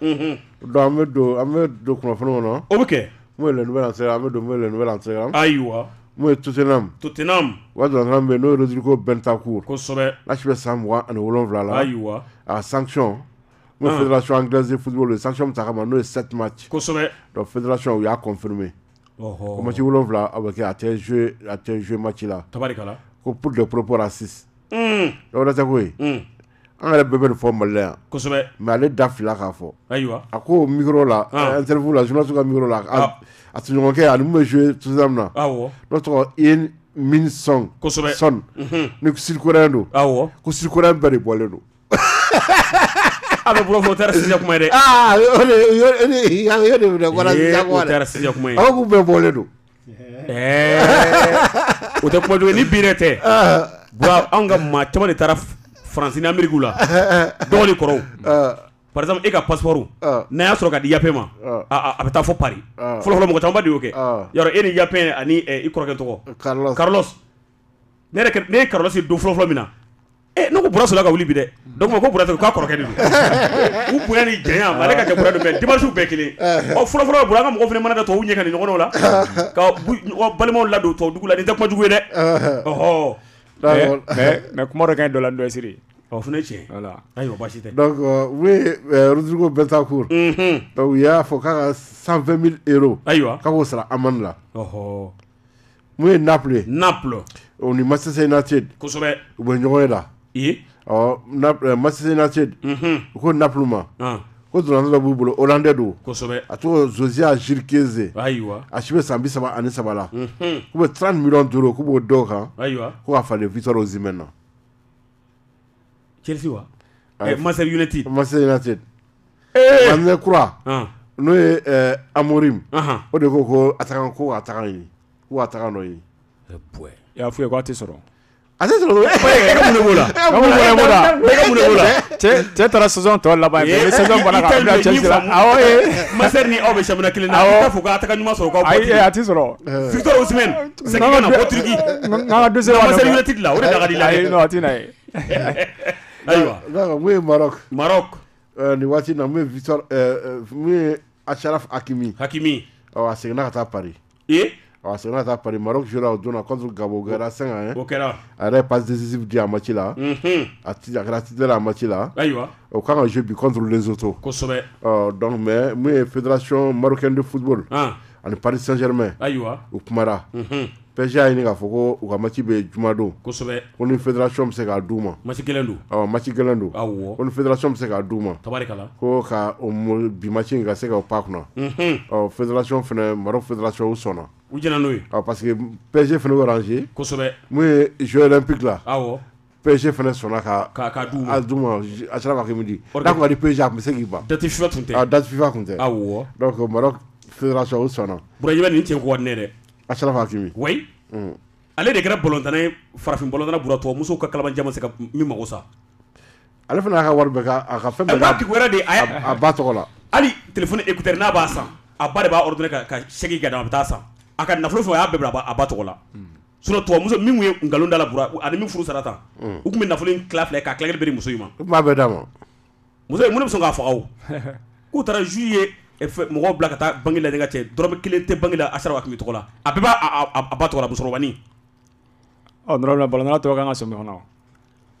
la donc an bɛ don an bɛ don kunnafoni kɔnɔ o bɛ kɛ mun ye le nouvel entrée an bɛ don mun ye le nouvel entrée ayiwa mun ye Tottenham. Tottenham o ka donnakan bɛ yen n'o ye Rodrigo Bentancur kosɛbɛ n'a si bɛ san mugan ani wolonwula la ayiwa a sanction. Mun ye Ah. fédération anglaise de football ye sanction min ta kama n'o ye sept match kosɛbɛ donc fédération u y'a confirmé. O ɔhɔ match wolonwula a bɛ kɛ a tɛ jouer a tɛ jouer match la tabarikala ko pour des propos racistes. Mm, mm, an yɛrɛ bɛɛ bɛ nin fɔ Mali la yan kosɛbɛ mais ale da filila k'a fɔ ayiwa a ko micro la Ah. euh, interview la journaliste ka micro la Ah. a- a tɔɲɔgɔnkɛ ani mun bɛ jouer Tottenham na awɔ n'o tɔgɔ Ian Min Song Kosɛbɛ. Son Mhm. ni sud coréen don awɔ ko sud coréen bɛɛ de bɔlen don a bɛ fɔ o arasija kuma ye dɛ aa o de de de o de minɛ kɔnɔ Ee, sisan o tɛ kɔ dɛ arasija kuma ye aw k'u bɛɛ bɔlen don Ɛɛ, o tɛ kuma jugu ye ni bi yɛrɛ tɛ anw ka maa caman de taara F- faransi ni ameriki la kɔrɔw par exemple e ka passeport Ah. n'a y'a sɔrɔ ka di yape ma. Ah. a bɛ taa fɔ pari Ah. fɔlɔfɔlɔ mɔgɔ caman ba de y'o kɛ yɔrɔ e ni yape ani ɛ, i kɔrɔkɛ tɔgɔ Carlos. Carlos. Ne ye carlos ye don fɔlɔfɔlɔ min na e ne ko bura sɔrɔ ka wuli bi dɛ. Donc ko bura tɛ k'a kɔrɔkɛ de don u bonya ni jɛnya ale ka kɛ bura don mɛ dimanche bɛɛ kelen ɔ fɔlɔfɔlɔ bura an ka mɔgɔ fana mana da ɲɛ la ka balimaw ladon tubabu dugu la nin tɛ kuma jugu ye dɛ ɔhɔ d'accord mais mais kuma dɔ ka ɲi dɔ la n dɔ ye siri ɔ fana ye tiɲɛ. Ayiwa baasi tɛ. Rodrigo Bentancur Mhm. donc u y'a fɔ k'a ka 120 000 euros. Ayiwa. K'a k'o sara amende la mun ye Naples. Naples. O ni Manchester United. Kosɛbɛ. U bɛ ɲɔgɔn ye la ye United. Mhm. u ko Naples ma ko donnatɔ dɔ b'u bolo hollandais don kosɛbɛ. A tɔgɔ Zozia Zirkzee ayiwa. A si bɛ san bi saba ani saba la k'u bɛ 30 millions d'euros k'u b'o dɔw kan ayiwa. Ko ka falen Victor Osimhen na chelsea wa? Eh, manchester united. Manchester United. Eh! Manchester kura Ah, n'o ye Amorim. O de ko ko attaquant ko ka attaquant ɲini ko ka attaquant dɔ ɲini i y'a f'u ye k'a tɛ sɔrɔ a tɛ sɔrɔ dɔrɔn e ka mun de b'o la ka mun e b'o la e ka mun de b'o la cɛ cɛ taara saison tɔ laban ye Eh, mais saison banna ka bila Chelsea la awɔ ye manchester ni aw bɛ championnat kelen na Awɔ. i t'a fɔ k'a taga ɲuman sɔrɔ k'aw bɔ ayi eh, a tigi tɛ sɔrɔ victor osimhen. Segin ka na bɔ turiki n ka deuxième manchester united la o de di la ayi dɛ non a tɛ na ye ayiwa mun ye Maroc. Maroc. Euh, nin waati in na mun ye Victor euh, mun ye Achraf Hakimi. Hakimi. Ɔ a seginna ka taa Paris. E ɔ a seginna ka taa Paris. Maroc jouera o don na contre Gabon o kɛra 5 à 1 o kɛra a yɛrɛ ye passe décisive di a match la Mhm. a ti- a kɛra titulaire a match la ayiwa o kan ka jouer bi contre Lesotho kosɛbɛ ɔ donc mais mun ye fédération marocaine de football. Ah, ani Paris Saint-Germain. Ayiwa u kumara. Mhm. PSG y'a ɲini k'a fɔ ko u ka match bɛ juma don. Kosɛbɛ. Ko ni fédération bɛ se k'a d'u ma. Don. Match gɛlɛn don. Awɔ. Ko ni fédération bɛ se k'a d'u ma. Tabarikala ko ka o mo- bi match in ka se ka o pa kunna ɔ fédération fɛnɛ Maroc fédération u sɔnna. U jɛna n'o ye. Ɔ parce que PSG fɛnɛ kosɛbɛ. Mun ye jeux olympiques la. Awɔ. PSG fɛnɛ sɔnna ka ka ka d'u ma. a d'u ma. A sera ka kɛ min di Orga- n'a kun ka di PSG a kun bɛ se k'i ban. Date fifa tun a tɛ date FIFA kun tɛ. Awɔ. Donc Maroc fédération u sɔnna. Bɛ nin ne yɛrɛ a sera ka k'i min wayi ale de kɛra balɔntana ye farafin balɔntana buratɔ musow ka kalaban jama se ka min mago sa. Ale fana y'a ka wari bɛɛ ka a ka fɛn bɛɛ wɛrɛ de a a ye a ba tɔgɔ la. Hali telefɔni écouteur n'a b'a san a ba de b'a ordonné ka ka chèque a san. A ka nafolo fɛn o y'a bɛɛ bila a ba- a ba tɔgɔ la. Sinon tubabumuso min ye nkalon da la bura ani min furu sara tan u tun bɛ nafolo in tila fila k'a tilankɛ bɛ di muso in ma. U tun b'a bɛɛ d'a ma. Muso in bɛ sɔn k'a faga o? K'u taara ju ye ɛ, fɛ- mɔgɔw bila ka taa banque la ni ka cɛ. Dɔrɔmɛ kelen tɛ banque la asara wakimi tɔgɔ la. A bɛɛ b'a a- a a ba tɔgɔ la musokɔrɔbanin ɔ normalement ballon tɔ kan ka sɔmi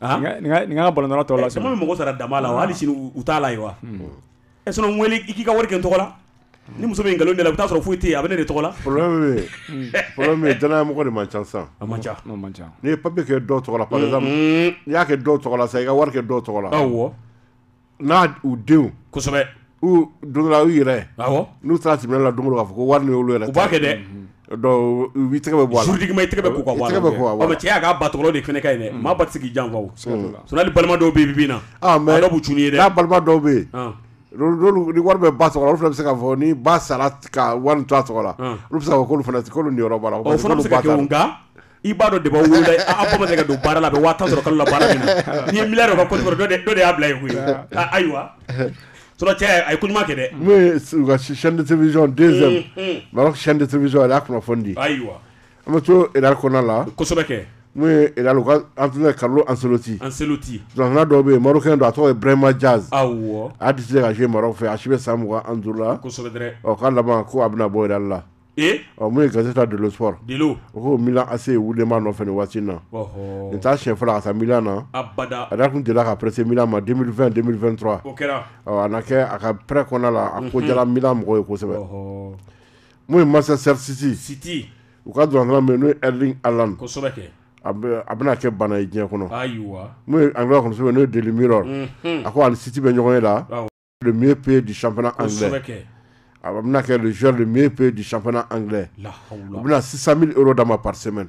ah nin ka- nin ka nin ka ballon tɔ la jama sɔmi. bɛ mɔgɔ sara dama la wa? Hali sini u t'a la ye wa? Ɛ sinon n wele i k'i ka wari kɛ n tɔgɔ la? Ni muso bɛ nkalon da la i bɛ taa sɔrɔ foyi tɛ yen a bɛ ne de tɔgɔ la? Problème bɛ yen problème bɛ yen danayamɔgɔ de man ca sisan. A man ca. N'o man ca. N'i ye papier kɛ dɔw tɔgɔ la par exemple n'i y'a kɛ dɔw tɔgɔ la sisan i ka wari kɛ dɔw tɔgɔ la. Awɔ. N'a u denw kosɛbɛ don dɔ la u yɛrɛ. Awɔ. N'u taara tribunal la don o don k'a fɔ ko wari ni olu yɛrɛ u b'a kɛ dɛ. Donc u b'i tɛgɛ bɛ bɔ a la. Juridiquement i tɛgɛ bɛ ko ka bɔ a I tɛgɛ bɛ ko ka bɔ a ɔ la mɛ cɛ y'a k'a ba tɔgɔ de fɛnɛ ka ɲi dɛ. Maa ba tɛ se k'i janfa o. Siga t'o la. sinon hali balima dɔw bɛ yen bi bi in na ah a mais dɔw b'u cun i ye n'a dɛ balima dɔw bɛ yen Ah, n'olu n'olu- ni wari bɛ ba tɔgɔ la olu fana bɛ se k'a fɔ ni ba sara ka wari to a tɔgɔ la Ah. olu bɛ se k'a fɔ k'olu fana k'olu niyɔrɔ b'a la. O fana bɛ se ka kɛ o nka i b'a dɔn de b'aw wolola a a ba ma se ka don baara la a bɛ waa tan sɔrɔ kalo la baara min na. N'i ye miliyari dɔ ka compte kɔnɔ dɔ de dɔ de y'a bila yen koyi Ah, ayiwa sinon cɛ a ye koɲuman kɛ dɛ mun ye u ka chaîne de télévision deuxième. Maroc chaîne de télévision y'a kunnafoni di ayiwa an bɛ to RR kɔnɔna la kosɛbɛ kɛ mun ye Real u ka entraîneur Carlo Ancelotti. Ancelotti. Entraîneur dɔ bɛ yen Marocain don a tɔgɔ ye Brahima Diaz awɔ a y'a décidé ka jouer Maroc fɛ a si bɛ san mugan ani duuru la kosɛbɛ dɛrɛ ɔ k'a laban ko a bɛna bɔ Real la e ɔ mun ye Gazeta Sport. Delo o ko Milan AC wulilen b'a nɔfɛ nin waati in na ɔhɔ nin t'a siɲɛ fɔlɔ ka taa Milan na abada. A da kun delila ka pressé Milan ma 2020 2023 o kɛra a na kɛ a ka prêt kɔnɔna la a ko jala Milan mɔgɔw ye kosɛbɛ ɔhɔ mun ye Manchester City. City. U ka dɔrɔn min n'o ye Erling Haaland. Kosɛbɛ kɛ a bɛ a bɛna kɛ bana ye diɲɛ kɔnɔ ayiwa mun ye anglais kɔnɔ sɛbɛn n'o ye Daily Mirror. Mhm. a ko ani City bɛ ɲɔgɔn ye la Awɔ. le mieux payé du championnat kosɛbɛ anglais. Kɛ a bɛna kɛ le joueur le mieux payé du championnat anglais. La u bɛna 600 000 euros d'a ma par semaine.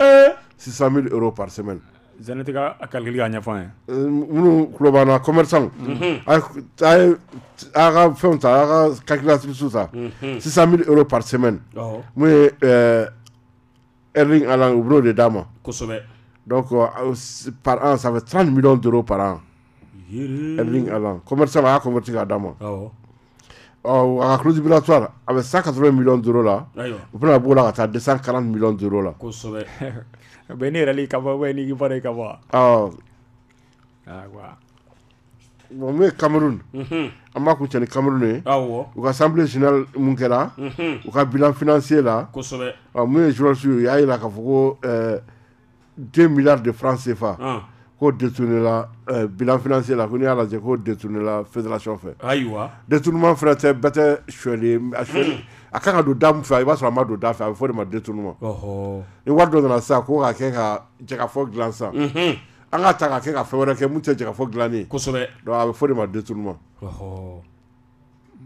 Ee 600 000 euros par semaine. Zenit ka a calcul k'a ɲɛfɔ an ye Euh, minnu tulo b'an na commerçant a ye a ye a ka fɛnw ta a ka calculatrice ta 600 000 euros par semaine. Mun ye euh, Erling Haaland u bɛn'o de d'a ma kosɛbɛ donc euh, par an ça fait 30 millions d'euros par an. Erling Haaland. Commerçant a y'a converti k'a d'a ma awɔ ɔ a ka clause libératoire a bɛ 180 millions d'euros la. U bɛna b'o la ka taa 240 millions d'euros la. Kosɛbɛ. Bɛn ne yɛrɛ li ka bɔ ubiyɛn n'i k'i bɔra i ka bɔ? Ɔ. Ah, wa. bon ye Cameroun. An b'a kun cɛ ni Cameroun ye. Awɔ. U ka assemblée générale mun kɛra. U ka bilan financier la. Kosɛbɛ. Ɔ mun ye ye. U y'a yira k'a fɔ ko 2 milliards de francs CFA an k'o détourné la euh, bilan financier la ko n'i y'a lajɛ k'o détourné la fédération fɛ ayiwa détournement fɛnɛ tɛ bɛɛ tɛ suɲɛli ye a suɲɛli a kan ka don da mun fɛ i b'a sɔrɔ a ma don da fɛ a bɛ fɔ o de ma détournement ɔhɔ ni wari dɔ nana sisan ko ka kɛ ka jagafɔ dilan sisan Mhm. an ka ta ka kɛ ka fɛn wɛrɛ kɛ mun tɛ jagafɔ dilanni ye kosɛbɛ donc a bɛ fɔ o de ma ɔhɔ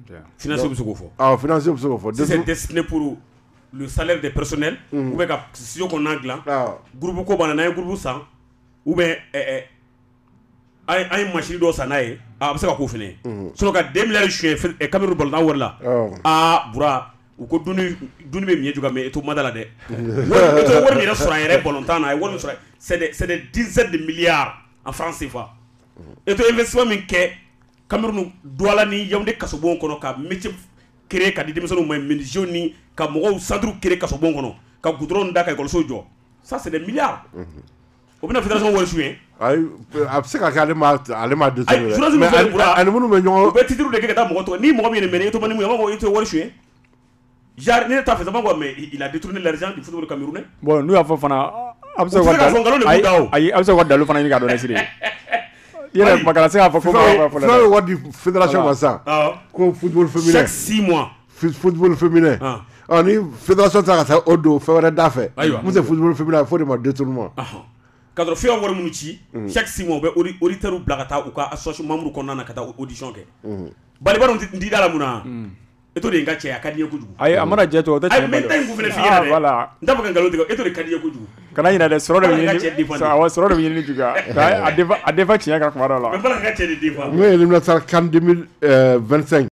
bɛ se k'o fɔ awɔ financier bɛ se k'o fɔ si c'est détour- destiné pour le salaire des personnels ou ka studio kɔnɔna dilan awɔ groupe ko banna n'an ye groupe san ou bien an ye ye machine dɔw san n'a ye a bɛ se ka k'o fɛnɛ ye sinon ka deux milliards suɲɛ Cameroun balontan wari la aa bura u ko duni duni bɛ miɲɛ juga mais i to mada la dɛ wari i to wari min yɛrɛ sɔrɔ a yɛrɛ balontan na a ye wari min sɔrɔ c'est des c'est des dizaines de milliards en francs CFA i to investissement min kɛ Cameroun Douala ni Yaoundé kasobon kɔnɔ ka métier créer ka di denmisɛnninw ma menuisiers ni ka mɔgɔw centre créer kasobon kɔnɔ ka goudron da ka école jɔ ça c'est des milliards o bɛna fédération wari suɲɛ ayi a bɛ se ka kɛ ale ma ale ma détourné Ayi, dɛ journaliste min fɛ ani- Bura- ani minnu bɛ u ɲɔgɔn bɛ titre de kɛ ka da mɔgɔ tɔgɔ ni mɔgɔ min ye nin mɛnɛ i to mani mun ye a b'a fɔ i to wari suɲɛ genre ni ne t'a fɛ sa b'a fɔ mais il il a détourné l'argent du football camerounais. Bon n'u y'a fɔ fana a bɛ se U tɛ se k'a fɔ nkalon de b'u ayi da o. ayi a bɛ se k'u ka dalu fana ɲini k'a dɔn ne siri i yɛrɛ Ayi. kuma kana se k'a fɔ ko mɔgɔ fɔlɔ ye dɛ wari di fédération ma sisan awɔ ko football féminin. Chaque six mois. F- football féminin. Ah. ɔ ni fédération ka taa o don fɛn wɛrɛ da fɛ Ayiwa. mun tɛ football féminin a bɛ fɔ o de ma détournement. Ahan. Ka sɔrɔ f'i ka wari minnu ci chaque six mois u bɛ audi- auditeurs bila ka taa u ka association membre kɔnɔna na ka taa audition kɛ. Baliba dun t'i da la mun na? E to de ye n ka cɛ a ka di n ye kojugu. Ayi a mana jɛ to o tɛ ayi tiɲɛ mais n balo ta in kun fɛnɛ f'i Ah, ɲɛna voilà. N t'a fɛ ka nkalon tigɛ e to de ka di n ye kojugu. Kana ɲinɛ dɛ sɔrɔ de bɛ Bala ka cɛ ɲini défendre. awɔ sɔrɔ de bɛ ɲini juguya a tiɲɛ kan dɔ la. Mais bala ka cɛ de den fa mun ye éliminatoire CAN 2025